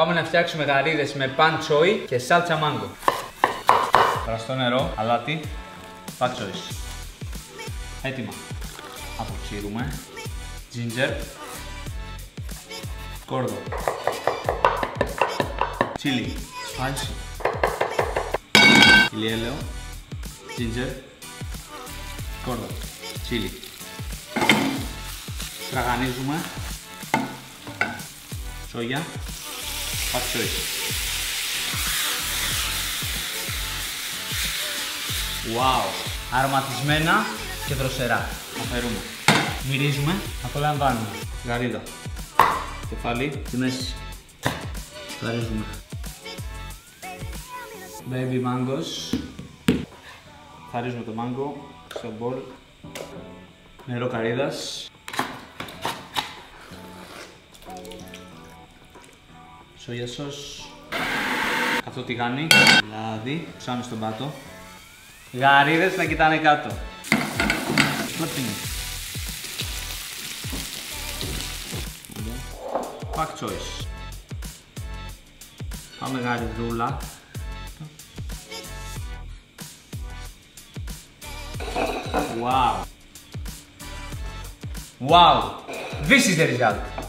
Πάμε να φτιάξουμε γαρίδες με παν τσόι και σάλτσα μάγκο. Βραστό νερό, αλάτι, παν τσόις. Έτοιμα. Αποξύρουμε. Ginger. Κόρδο. Chili. Spicy. Ηλιέλαιο. Ginger. Κόρδο. Chili. Τραγανίζουμε. Σόγια. Πατσόι. Wow. Αρωματισμένα και δροσερά. Αφαιρούμε. Μυρίζουμε. Απολαμβάνουμε. Γαρίδα. Κεφάλι. Στη μέση. Χαρίζουμε. Baby mangoes. Χαρίζουμε το μάγκο στο μπολ. Νερό καρύδας. Σόγια σος. Αυτό τηγάνι. Λάδι. Ψάμε στον πάτο. Γαρίδες να κοιτάνε κάτω. Φλαπίνι. Pack choice. Πάμε γαριδούλα. Wow. Wow. This is the result.